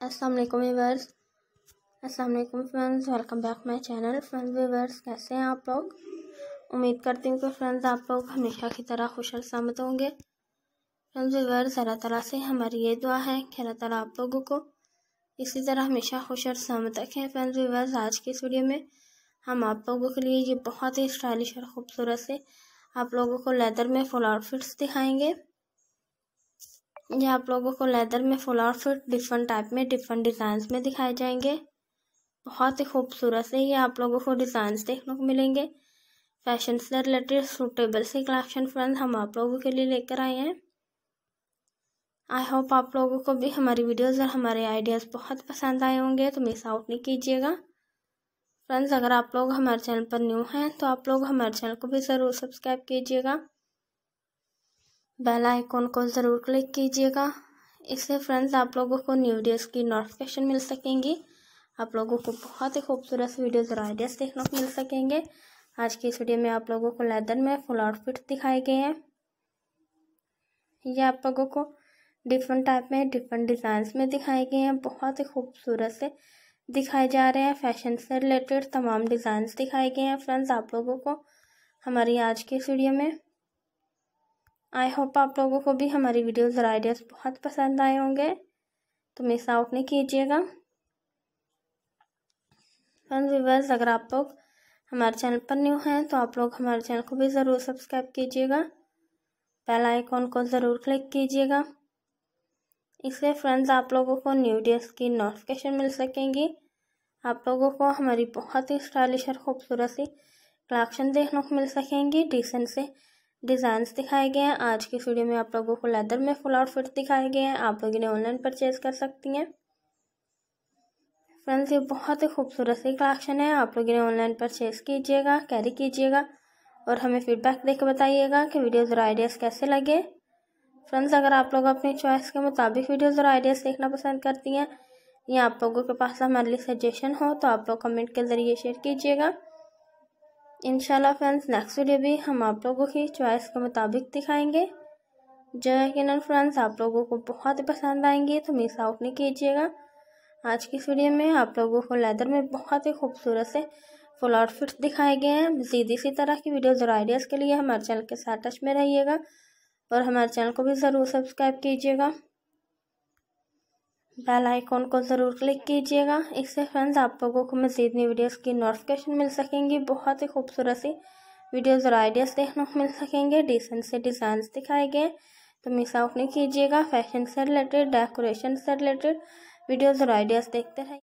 अस्सलाम वालेकुम व्यूवर्स अस्सलाम वालेकुम friends, welcome back my channel. Friend viewers कैसे हैं आप लोग? उम्मीद करती हूँ कि फ्रेंड्स आप लोग हमेशा की तरह खुश सलामत होंगे। फ्रेंड्स व्यूवर्स अल्लाह ताला से हमारी ये दुआ है कि अल्लाह ताला आप लोगों को इसी तरह हमेशा खुश और सलामत रखें। फ्रेंड्स व्यूवर्स आज की इस वीडियो में हम आप लोगों के लिए ये बहुत ही स्टाइलिश और ख़ूबसूरत से आप लोगों को लेदर में फुल आउटफिट्स दिखाएँगे। ये आप लोगों को लेदर में फुल आउटफिट डिफरेंट टाइप में डिफरेंट डिज़ाइन में दिखाए जाएँगे। बहुत ही खूबसूरत से ये आप लोगों को डिज़ाइन देखने को मिलेंगे। फ़ैशन से रिलेटेड सूटेबल से कलेक्शन फ्रेंड हम आप लोगों के लिए लेकर आए हैं। आई होप आप लोगों को भी हमारी वीडियोस और हमारे आइडियाज़ बहुत पसंद आए होंगे तो मिस आउट नहीं कीजिएगा। फ्रेंड्स अगर आप लोग हमारे चैनल पर न्यू हैं तो आप लोग हमारे चैनल को भी ज़रूर सब्सक्राइब कीजिएगा। बेल आइकॉन को ज़रूर क्लिक कीजिएगा। इससे फ्रेंड्स, आप लोगों को न्यू वीडियोस की नोटिफिकेशन मिल सकेंगी। आप लोगों को बहुत ही खूबसूरत वीडियोस और आइडियाज़ देखने को मिल सकेंगे। आज की इस वीडियो में आप लोगों को लेदर में फुल आउटफिट दिखाए गए हैं। ये आप लोगों को डिफरेंट टाइप में, डिफरेंट डिज़ाइन में दिखाए गए हैं। बहुत ही खूबसूरत से दिखाए जा रहे हैं। फ़ैशन से रिलेटेड तमाम डिज़ाइन दिखाए गए हैं। फ्रेंड्स, आप लोगों को हमारी आज की इस वीडियो में आई होप आप लोगों को भी हमारी वीडियोज़ और आइडियाज़ बहुत पसंद आए होंगे। तो मिस आउट नहीं कीजिएगा। व्यूवर्स अगर आप लोग हमारे चैनल पर न्यू हैं तो आप लोग हमारे चैनल को भी ज़रूर सब्सक्राइब कीजिएगा। बेल आइकॉन को ज़रूर क्लिक कीजिएगा। इससे फ्रेंड्स आप लोगों को न्यू वीडियोस की नोटिफिकेशन मिल सकेंगी। आप लोगों को हमारी बहुत ही स्टाइलिश और ख़ूबसूरत सी कलेक्शन देखने को मिल सकेंगी। डिसेंट से डिज़ाइन दिखाए गए हैं। आज की वीडियो में आप लोगों को लेदर में फुल आउटफिट दिखाए गए हैं। आप लोग इन्हें ऑनलाइन परचेज कर सकती हैं। फ्रेंड्स, ये बहुत ही खूबसूरत सी कलेक्शन है। आप लोग इन्हें ऑनलाइन परचेज कीजिएगा, कैरी कीजिएगा और हमें फीडबैक देकर बताइएगा कि वीडियोज़ और आइडियाज़ कैसे लगे। फ्रेंड्स, अगर आप लोग अपनी चॉइस के मुताबिक वीडियोज़ और आइडियाज़ देखना पसंद करती हैं या आप लोगों के पास हमारे लिए सजेशन हो तो आप लोग कमेंट के ज़रिए शेयर कीजिएगा। इनशाला फ्रेंड्स नेक्स्ट वीडियो भी हम आप लोगों की चॉइस के मुताबिक दिखाएँगे। जो यकीन फ्रेंड्स आप लोगों को बहुत ही पसंद आएँगे तो मिस आउट नहीं कीजिएगा। आज की इस वीडियो में आप लोगों को लेदर में बहुत ही खूबसूरत से फुल आउटफिट्स दिखाए गए हैं। मज़ीद इसी तरह की वीडियोज़ और आइडियाज़ के लिए हमारे चैनल के साथ टच में रहिएगा और हमारे चैनल को भी ज़रूर सब्सक्राइब कीजिएगा। बेल आइकॉन को ज़रूर क्लिक कीजिएगा। इससे फ्रेंड्स आप लोगों को मज़ीद नई वीडियोस की नोटिफिकेशन मिल सकेंगी। बहुत ही खूबसूरत सी वीडियोज़ और आइडियाज़ देखने को मिल सकेंगे। डिसेंट से डिज़ाइन दिखाए गए तो मिस आउट नहीं कीजिएगा। फ़ैशन से रिलेटेड डेकोरेशन से रिलेटेड वीडियोज़ और आइडियाज़ देखते रहें